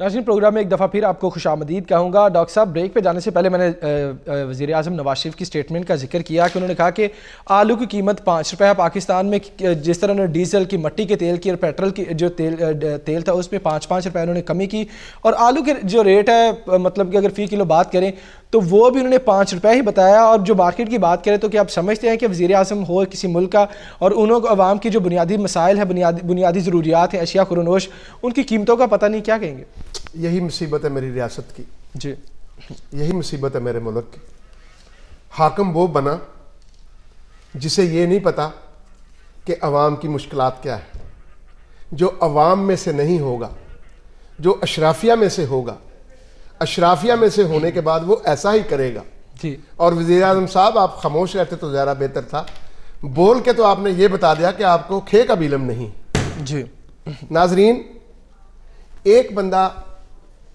नाजिन programme में एक दफ़ा फिर आपको खुश आमदीद कहूँगा। डॉक्टर साहब, ब्रेक पे जाने से पहले मैंने वज़ी अजम नवाज़ शरीफ की स्टेटमेंट का ज़िक्र किया कि उन्होंने कहा कि आलू की कीमत पाँच रुपये पाकिस्तान में जिस तरह उन्होंने डीजल की, मट्टी के तेल की और पेट्रोल की, जो तेल तेल था, उसमें पाँच पाँच रुपये उन्होंने कमी की। और आलू के जो रेट है मतलब कि अगर फ़ी किलो बात करें तो वो भी उन्होंने पाँच रुपये ही बताया। और जो मार्केट की बात करें तो क्या आप समझते हैं कि वज़ी अजम हो किसी मुल्क का और उन्होंने आवाम की जो बुनियादी मसाइल है बुनियादी बुनियादी ज़रूरियात हैं अशिया खुरनोश उनकी कीमतों का पता नहीं क्या कहेंगे? यही मुसीबत है मेरी रियासत की। जी। यही मुसीबत है मेरे मुल्क की। हाकम वो बना जिसे ये नहीं पता कि अवाम की मुश्किल क्या है। जो अवाम में से नहीं होगा जो अशराफिया में से होगा अशराफिया में से होने के बाद वो ऐसा ही करेगा। जी। और वज़ीर आज़म साहब आप खामोश रहते तो ज़्यादा बेहतर था। बोल के तो आपने ये बता दिया कि आपको खे का बिलम नहीं। जी। नाजरीन एक बंदा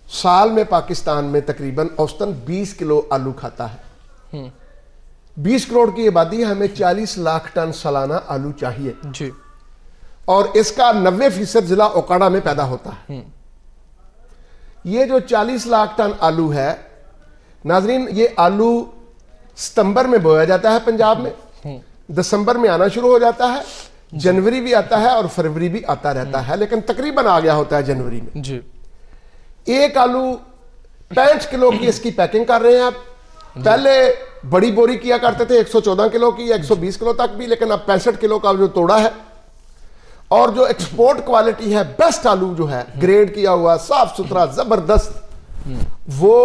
साल में पाकिस्तान में तकरीबन औसतन 20 किलो आलू खाता है। 20 करोड़ की आबादी है हमें 40 लाख टन सालाना आलू चाहिए। जी। और इसका 90 फ़ीसद जिला ओकाड़ा में पैदा होता है। ये जो 40 लाख टन आलू है नाजरीन ये आलू सितंबर में बोया जाता है पंजाब में। दिसंबर में आना शुरू हो जाता है जनवरी भी आता है और फरवरी भी आता रहता है लेकिन तकरीबन आ गया होता है जनवरी में। जी। एक आलू पैंठ किलो की इसकी पैकिंग कर रहे हैं आप। पहले बड़ी बोरी किया करते थे 114 किलो की 120 किलो तक भी लेकिन अब पैंसठ किलो का जो तोड़ा है और जो एक्सपोर्ट क्वालिटी है बेस्ट आलू जो है ग्रेड किया हुआ साफ़ सुथरा ज़बरदस्त वो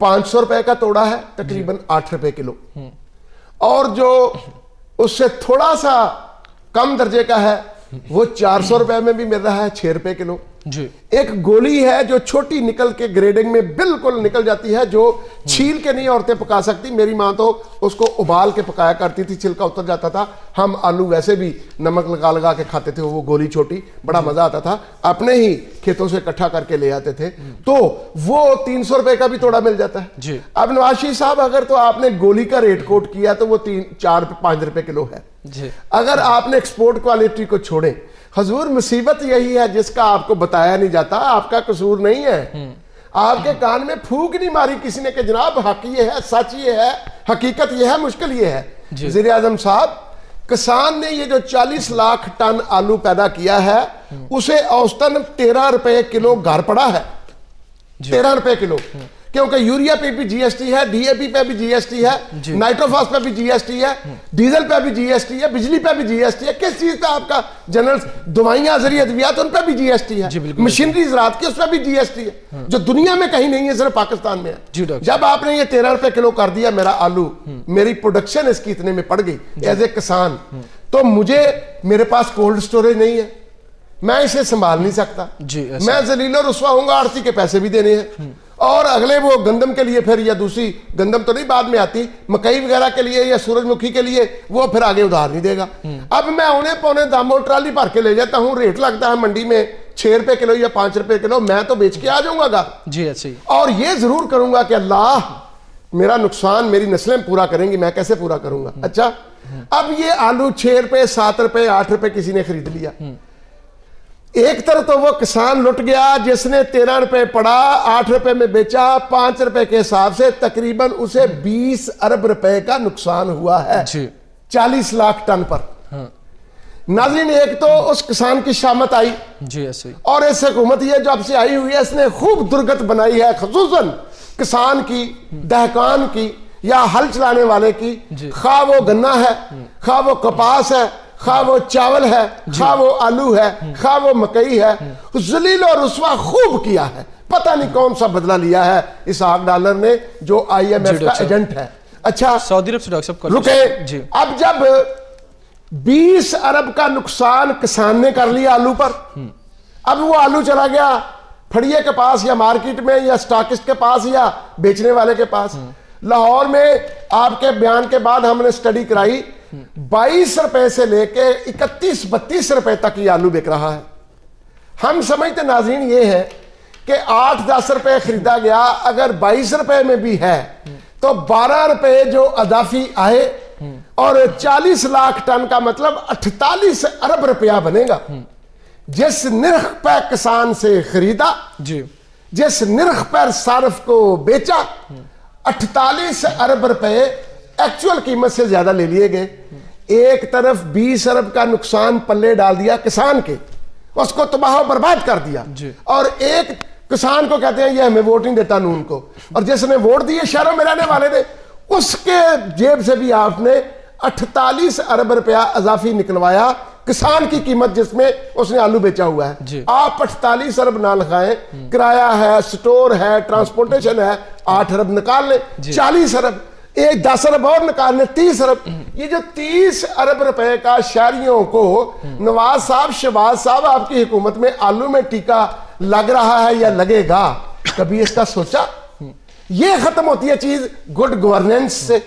पाँच सौ रुपए का तोड़ा है तकरीबन आठ रुपए किलो। और जो उससे थोड़ा सा कम दर्जे का है वो चार सौ रुपए में भी मिल रहा है छह रुपए किलो। जी। एक गोली है जो छोटी निकल के ग्रेडिंग में बिल्कुल निकल जाती है जो छील के नहीं औरतें पका सकती। मेरी माँ तो उसको उबाल के पकाया करती थी छिलका उतर जाता था। हम आलू वैसे भी नमक लगा लगा के खाते थे वो गोली छोटी बड़ा मज़ा आता था। अपने ही खेतों से इकट्ठा करके ले आते थे। तो वो तीन सौ रुपए का भी थोड़ा मिल जाता है। जी। अब नवाशी साहब अगर तो आपने गोली का रेट कोट किया तो वो तीन चार पाँच रुपए किलो है। जी। अगर आपने एक्सपोर्ट क्वालिटी को छोड़े हजूर मुसीबत यही है जिसका आपको बताया नहीं जाता आपका कसूर नहीं है। आपके कान में फूक नहीं मारी किसी ने कि जनाब हक ये है सच ये है हकीकत ये है मुश्किल ये है। वज़ीर आज़म साहब किसान ने ये जो 40 लाख टन आलू पैदा किया है उसे औसतन तेरह रुपए किलो घर पड़ा है। तेरह रुपए किलो। क्योंकि यूरिया पे भी जीएसटी है डीएपी पे भी जीएसटी है नाइट्रोफॉस पे भी जीएसटी है डीजल पे भी जीएसटी है बिजली पे भी जीएसटी है किस चीज़ का आपका जनरल दवाइयाँ ज़रिए अद्वियात उन पर भी जीएसटी है। मशीनरी जरात की उस पर भी जीएसटी है। हाँ। जो दुनिया में कहीं नहीं है सिर्फ़ पाकिस्तान में है। जब आपने ये तेरह रुपए किलो कर दिया मेरा आलू हम्म। मेरी प्रोडक्शन इसकी इतने में पड़ गई एज ए किसान हम्म। तो मुझे मेरे पास कोल्ड स्टोरेज नहीं है। मैं इसे संभाल नहीं सकता। जी मैं जलीलो रुसवा हूँगा आरती के पैसे भी देने हैं। और अगले वो गंदम के लिए फिर या दूसरी गंदम तो नहीं बाद में आती मकई वगैरह के लिए या सूरजमुखी के लिए वो फिर आगे उधार नहीं देगा हम्म। अब मैं उन्हें पौने दामों ट्राली भर के ले जाता हूँ रेट लगता है मंडी में छह रुपए किलो या पाँच रुपए किलो मैं तो बेच के आ जाऊँगा घर जी अच्छी और ये ज़रूर करूँगा कि अल्लाह मेरा नुकसान मेरी नस्लें पूरा करेंगी मैं कैसे पूरा करूँगा हम्म। अच्छा हम्म। अब ये आलू छह रुपए सात रुपए आठ रुपए किसी ने खरीद लिया एक तरफ़ तो वो किसान लुट गया जिसने तेरह रुपए पड़ा आठ रुपए में बेचा पाँच रुपए के हिसाब से तकरीबन उसे बीस अरब रुपए का नुकसान हुआ है। चालीस लाख टन पर। हाँ। नाजरीन एक तो उस किसान की शामत आई। जी ऐसे और इस हुकूमत ये जब से आई हुई है इसने खूब दुर्गत बनाई है खसूसन किसान की दहकान की या हल चलाने वाले की। खा वो गन्ना है खा वो कपास है खा वो चावल है खा वो आलू है खा वो मकई है। जलील और रुसवा खूब किया है। पता नहीं कौन सा बदला लिया है इस आग डॉलर ने जो आईएमएफ का एजेंट है। अच्छा सऊदी अरब से डॉक्टर साहब रुके। अब जब 20 अरब का नुकसान किसान ने कर लिया आलू पर अब वो आलू चला गया फड़िए के पास या मार्केट में या स्टॉकिस्ट के पास या बेचने वाले के पास। लाहौर में आपके बयान के बाद हमने स्टडी कराई। बाईस रुपए से लेके इकतीस बत्तीस रुपए तक ये आलू बिक रहा है। हम समझते नाजीन ये है कि आठ दस रुपए खरीदा गया अगर बाईस रुपए में भी है तो बारह रुपए जो अदाफी आए और चालीस लाख टन का मतलब अठतालीस अरब रुपया बनेगा। जिस निर्ख पर किसान से खरीदा जी। जिस निर्ख पर सार्फ को बेचा अठतालीस अरब रुपए एक्चुअल कीमत से ज़्यादा ले लिए गए। एक तरफ़ 20 अरब का नुकसान पल्ले डाल दिया किसान के उसको तबाह बर्बाद कर दिया। और एक किसान को कहते हैं ये हमें वोट नहीं देता नून को। और जिसने वोट दिए शहरों में रहने वाले ने उसके जेब से भी आपने अड़तालीस अरब रुपया अजाफी निकलवाया किसान की कीमत जिसमें उसने आलू बेचा हुआ है। आप अड़तालीस अरब ना लगाएँ किराया है स्टोर है ट्रांसपोर्टेशन है आठ अरब निकाल लें चालीस अरब एक दस अरब और निकाल लें तीस अरब। ये जो तीस अरब रुपए का शहरियों को नवाज़ साहब शहबाज साहब आपकी हुकूमत में आलू में टीका लग रहा है या लगेगा? कभी इसका सोचा? ये खत्म होती है चीज़ गुड गवर्नेंस से।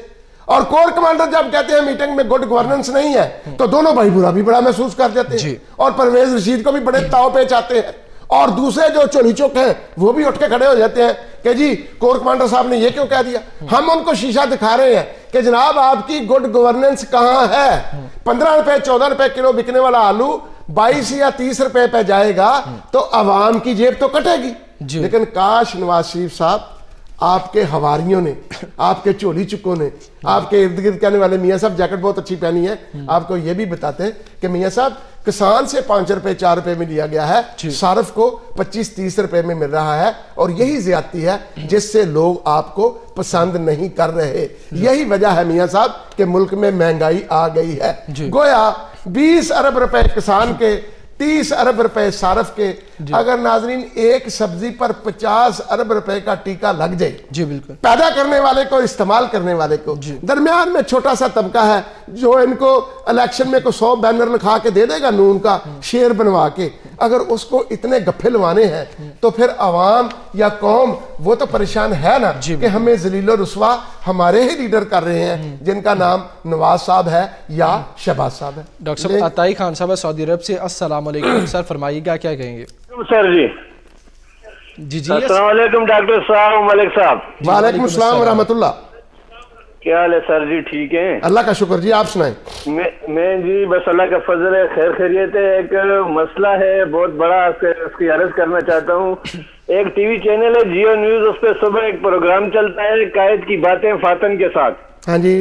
और कोर कमांडर जब कहते हैं मीटिंग में गुड गवर्नेंस नहीं है तो दोनों भाई बुरा भी बड़ा महसूस कर देते हैं। और परवेज रशीद को भी बड़े ताव पे चाहते हैं। और दूसरे जो चोली चौक हैं वो भी उठ के खड़े हो जाते हैं कि जी कोर कमांडर साहब ने ये क्यों कह दिया? हम उनको शीशा दिखा रहे हैं कि जनाब आपकी गुड गवर्नेंस कहाँ है? पंद्रह रुपए चौदह रुपए किलो बिकने वाला आलू बाईस या तीस रुपए पे जाएगा तो आवाम की जेब तो कटेगी। लेकिन काश नवाज़ शरीफ साहब आपके हवारियों ने आपके चोली चुकों ने आपके इर्द गिर्द कहने वाले मियाँ साहब जैकेट बहुत अच्छी पहनी है। आपको ये भी बताते हैं कि मियाँ साहब किसान से पाँच रुपए चार रुपए में लिया गया है। सार्फ को पच्चीस तीस रुपए में मिल रहा है और यही ज्यादती है जिससे लोग आपको पसंद नहीं कर रहे। यही वजह है मियाँ साहब कि मुल्क में महँगाई आ गई है। गोया बीस अरब रुपए किसान के तीस अरब रुपए सार्फ के अगर नाजरीन एक सब्ज़ी पर पचास अरब रुपए का टीका लग जाए जी बिल्कुल। पैदा करने वाले को इस्तेमाल करने वाले को दरमियान में छोटा सा तबका है जो इनको इलेक्शन में को सौ बैनर लिखा के दे देगा नून का शेर बनवा के। अगर उसको इतने गफ्फे लवाने हैं तो फिर अवाम या कौम वो तो परेशान है ना कि हमें जलीलो रसवा हमारे ही लीडर कर रहे हैं जिनका नाम नवाज़ साहब है या शहबाज साहब है। डॉक्टर साहब अताई खान साहब सऊदी अरब से असल सर फरमाइएगा क्या कहेंगे? सर जी। जी जी अस्सलाम डॉक्टर साहब मलिक साहब। वालेकुम सलाम रहमतुल्लाह क्या हाल है सर जी ठीक है? अल्लाह का शुक्र जी आप सुनाए। मैं मैं जी बस अल्लाह का फजल है खैर खैरियत है। एक मसला है बहुत बड़ा उसकी अर्ज़ करना चाहता हूँ। एक टीवी चैनल है जियो न्यूज़ उस पर सुबह एक प्रोग्राम चलता है कायद की बातें फातन के साथ। हाँ जी।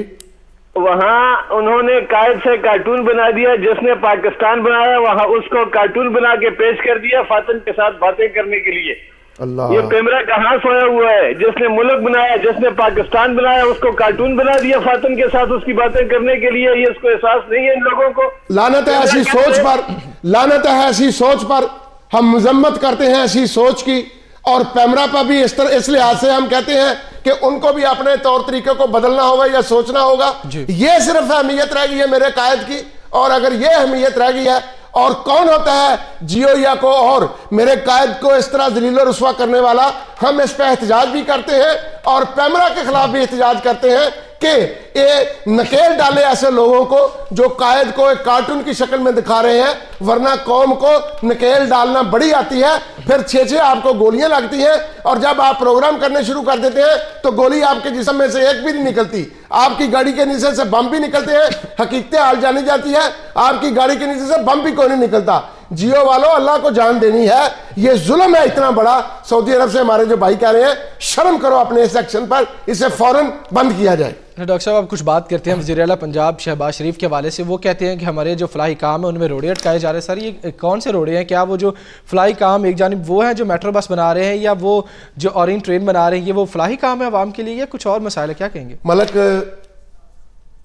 वहाँ उन्होंने कायद से कार्टून बना दिया जिसने पाकिस्तान बनाया वहाँ उसको कार्टून बना के पेश कर दिया फातन के साथ बातें करने के लिए। अल्लाह। ये कैमरा कहाँ सोया हुआ है? जिसने मुल्क बनाया जिसने पाकिस्तान बनाया उसको कार्टून बना दिया फातन के साथ उसकी बातें करने के लिए। ये उसको एहसास नहीं है इन लोगों को। लानत है ऐसी सोच पर लानत है ऐसी सोच पर हम मजम्मत करते हैं ऐसी सोच की। और पैमरा पर भी इस तरह इस लिहाज से हम कहते हैं कि उनको भी अपने तौर तरीके को बदलना होगा या सोचना होगा। ये सिर्फ़ अहमियत रह गई है मेरे कायद की और अगर ये अहमियत रह गई है और कौन होता है जियो या को और मेरे कायद को इस तरह दलीलो रसवा करने वाला हम इस पर एहतजाज भी करते हैं और पैमरा के खिलाफ भी एहतजाज करते हैं कि ये नकेल डाले ऐसे लोगों को जो कायद को एक कार्टून की शक्ल में दिखा रहे हैं, वरना कौम को नकेल डालना बड़ी आती है, फिर छे छे आपको गोलियाँ लगती हैं, और जब आप प्रोग्राम करने शुरू कर देते हैं तो गोली आपके जिसम में से एक भी नहीं निकलती। आपकी गाड़ी के नीचे से बम भी निकलते हैं, हकीकतें हाल जानी जाती है, आपकी गाड़ी के नीचे से बम भी कोई नहीं निकलता। जियो वालों अल्लाह को जान देनी है। ये जुल्म है इतना बड़ा सऊदी अरब से हमारे जो भाई कह रहे हैं शर्म करो अपने इस एक्शन पर इसे फ़ौरन बंद किया जाए। डॉक्टर साहब आप कुछ बात करते हैं वजी अला पंजाब शहबाज शरीफ के हवाले से वो कहते हैं कि हमारे जो फलाई काम है उनमें रोड़े अटकाए जा रहे हैं। सर ये कौन से रोड़े हैं? क्या वो जो फ्लाई काम एक जानब वो है जो मेट्रो बस बना रहे हैं या वो जो ऑरेंज ट्रेन बना रहे हैं ये वो फलाई काम है आवाम के लिए या कुछ और मसाइल क्या कहेंगे? मलक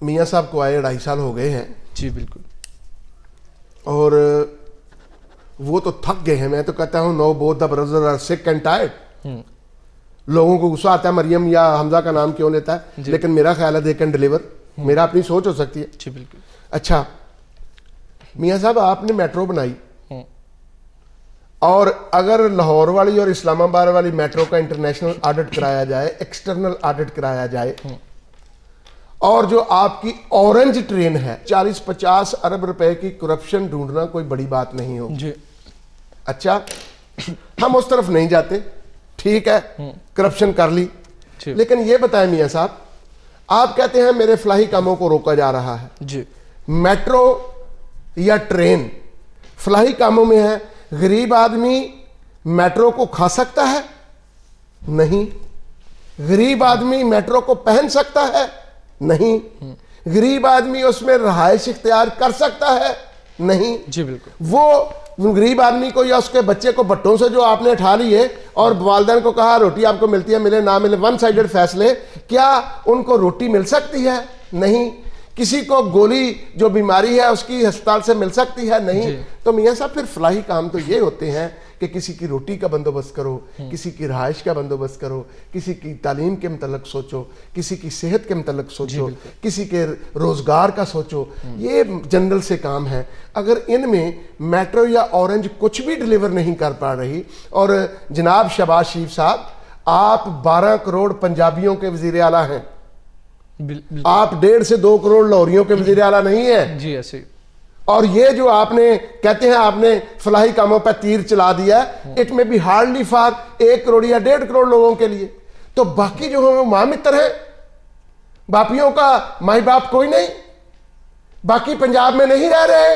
मियाँ साहब को आए ढाई साल हो गए हैं। जी बिल्कुल। और वो तो थक गए हैं। मैं तो कहता हूँ no both the brother are sick and tired लोगों को गुस्सा आता है मरियम या हमजा का नाम क्यों लेता है? लेकिन मेरा ख्याल है दे कैन डिलीवर मेरा अपनी सोच हो सकती है। जी बिल्कुल। अच्छा मियाँ साहब आपने मेट्रो बनाई। और अगर लाहौर वाली और इस्लामाबाद वाली मेट्रो का इंटरनेशनल ऑडिट कराया जाए एक्सटर्नल ऑडिट कराया जाए और जो आपकी ऑरेंज ट्रेन है 40-50 अरब रुपए की करप्शन ढूंढना कोई बड़ी बात नहीं हो जी। अच्छा हम उस तरफ़ नहीं जाते ठीक है करप्शन कर ली। लेकिन ये बताएँ मियाँ साहब आप कहते हैं मेरे फलाही कामों को रोका जा रहा है। जी। मेट्रो या ट्रेन फलाही कामों में है गरीब आदमी मेट्रो को खा सकता है? नहीं। गरीब आदमी मेट्रो को पहन सकता है? नहीं। गरीब आदमी उसमें रहायश इख्तियार कर सकता है? नहीं। जी बिल्कुल। वो गरीब आदमी को या उसके बच्चे को बट्टों से जो आपने उठा ली है और वालदेन को कहा रोटी आपको मिलती है मिले ना मिले वन साइडेड फैसले क्या उनको रोटी मिल सकती है? नहीं। किसी को गोली जो बीमारी है उसकी अस्पताल से मिल सकती है? नहीं। तो मियाँ साहब फिर फलाही काम तो ये होते हैं कि किसी की रोटी का बंदोबस्त करो हम्म। किसी की रहायश का बंदोबस्त करो किसी की तालीम के मतलब सोचो किसी की सेहत के मतलब सोचो किसी के रोज़गार का सोचो हम्म। ये जनरल से काम है। अगर इनमें मेट्रो या ऑरेंज कुछ भी डिलीवर नहीं कर पा रही और जनाब शबाज शरीफ साहब आप 12 करोड़ पंजाबियों के वज़ीर आला हैं। आप डेढ़ से दो करोड़ लाहौरियों के वज़ीर आला नहीं है। जी ऐसे और ये जो आपने कहते हैं आपने फलाही कामों पर तीर चला दिया इट में बी हार्डली फॉर एक करोड़ या डेढ़ करोड़ लोगों के लिए। तो बाकी जो है वो माँ मित्र है। बापियों का माई बाप कोई नहीं। बाकी पंजाब में नहीं रह रहे।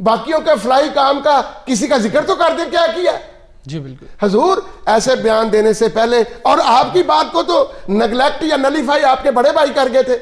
बाकियों के फलाई काम का किसी का ज़िक्र तो कर दे क्या किया? जी बिल्कुल। हजूर ऐसे बयान देने से पहले और आपकी बात को तो नगलेक्ट या नलीफाई आपके बड़े भाई कर गए थे।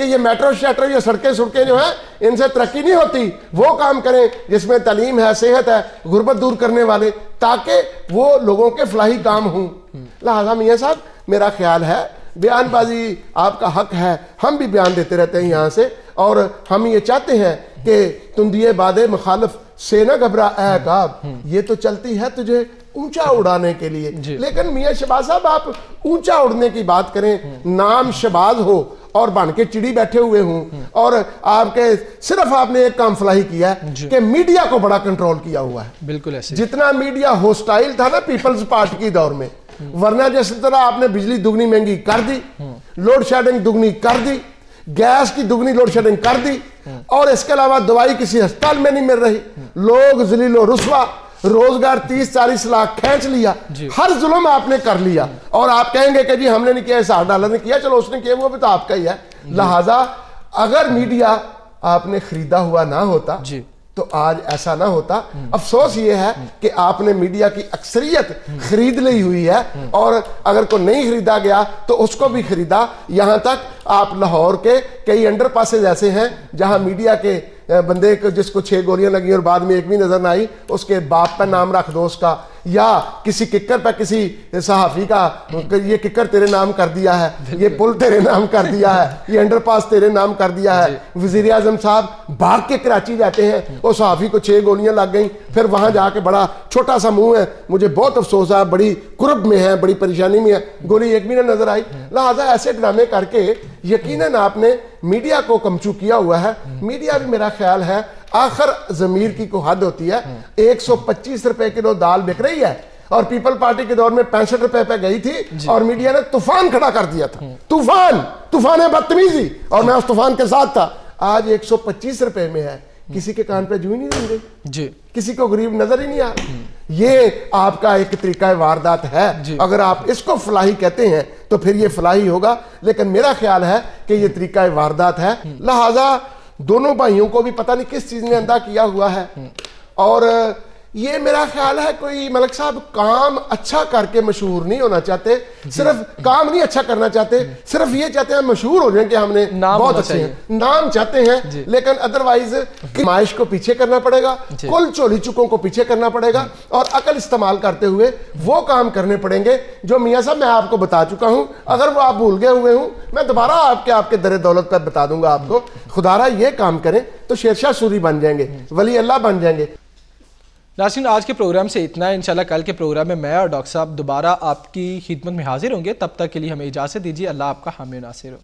कि ये मेट्रो शेट्रो, ये सड़कें सड़कें जो हैं, इनसे तरक्की नहीं होती। वो काम करें जिसमें तलीम है, सेहत है, गुर्बत दूर करने वाले, ताकि वो लोगों के फलाही काम हों। लिहाजा मियाँ साहब, मेरा ख्याल है, बयानबाजी आपका हक है। हम भी बयान देते रहते हैं यहाँ से, और हम ये चाहते हैं कि तुम दिए बाद मुखालफ से न घबरा ए काब ये तो चलती है तुझे ऊँचा उड़ाने के लिए। लेकिन मियाँ शबाज साहब आप ऊँचा उड़ने की बात करें नाम शबाज हो और बन के चिड़ी बैठे हुए हूँ और आपके सिर्फ़ आपने एक काम फलाही किया कि मीडिया को बड़ा कंट्रोल किया हुआ है। बिल्कुल ऐसे। जितना मीडिया होस्टाइल था ना पीपल्स पार्टी की दौर में वरना जिस तरह आपने बिजली दुगनी महँगी कर दी लोड शेडिंग दुगनी कर दी गैस की दुगनी लोड शेडिंग कर दी और इसके अलावा दवाई किसी अस्पताल में नहीं मिल रही। लोग जलीलो रुसवा रोज़गार तीस चालीस लाख खेच लिया। हर जुल्म आपने कर लिया। और आप कहेंगे कि जी हमने नहीं किया ऐसा डॉलर ने किया चलो उसने किया वो भी तो आपका ही है। लिहाजा अगर मीडिया आपने खरीदा हुआ ना होता जी। तो आज ऐसा ना होता। अफसोस ये है कि आपने मीडिया की अक्सरियत खरीद ली हुई है और अगर को नहीं खरीदा गया तो उसको भी खरीदा। यहाँ तक आप लाहौर के कई अंडर पासेज ऐसे हैं जहाँ मीडिया के बंदे को जिसको छह गोलियाँ लगी और बाद में एक भी नज़र ना आई उसके बाप पर नाम रख दो उसका। या किसी किक्कर पर किसी सहाफी का ये किक्कर तेरे नाम कर दिया है ये पुल तेरे नाम कर दिया है ये अंडरपास तेरे नाम कर दिया है। वज़ीर आज़म साहब भाग के कराची जाते हैं और सहाफी को छह गोलियाँ लग गई। फिर वहाँ जाके बड़ा छोटा सा मुँह है मुझे बहुत अफसोस है बड़ी कुरब में है बड़ी परेशानी में है। गोली एक भी ना नज़र आई। लिहाजा ऐसे ड्रामे करके यकीनन आपने मीडिया को कमचू किया हुआ है। मीडिया भी मेरा ख्याल है आखिर जमीर की को हद होती है। एक सौ पच्चीस रुपए किलो दाल बिक रही है और पीपल पार्टी के दौर में पैंसठ रुपए पे गई थी और मीडिया ने तूफ़ान खड़ा कर दिया था। तूफ़ान तूफ़ान है बदतमीजी। और मैं उस तूफ़ान के साथ था। आज एक सौ पच्चीस रुपए में है। किसी के कान पे जू ही नहीं देंगे जी। किसी को गरीब नज़र ही नहीं आ रहा। ये आपका एक तरीका वारदात है। अगर आप इसको फलाही कहते हैं तो फिर ये फलाही होगा। लेकिन मेरा ख्याल है कि ये तरीका वारदात है। लिहाजा दोनों भाइयों को भी पता नहीं किस चीज़ ने अंदा किया हुआ है। और ये मेरा ख्याल है कोई मलक साहब काम अच्छा करके मशहूर नहीं होना चाहते सिर्फ़ काम नहीं अच्छा करना चाहते सिर्फ़ ये चाहते हैं मशहूर हो जाए कि हमने बहुत अच्छे हैं। नाम चाहते हैं लेकिन अदरवाइज़ नुमाइश को पीछे करना पड़ेगा कुल चोली चुकों को पीछे करना पड़ेगा और अकल इस्तेमाल करते हुए वो काम करने पड़ेंगे जो मियाँ साहब मैं आपको बता चुका हूँ। अगर वो आप भूल गए हुए हूँ मैं दोबारा आपके आपके दर दौलत पर बता दूँगा आपको। खुदारा ये काम करें तो शेरशाह सूरी बन जाएँगे वली अल्लाह बन जाएँगे। नासिन आज के प्रोग्राम से इतना इंशाल्लाह कल के प्रोग्राम में मैं और डॉक्टर साहब दोबारा आपकी खिदमत में हाजिर होंगे। तब तक के लिए हमें इजाज़त दीजिए। अल्लाह आपका हामी नासिर हो।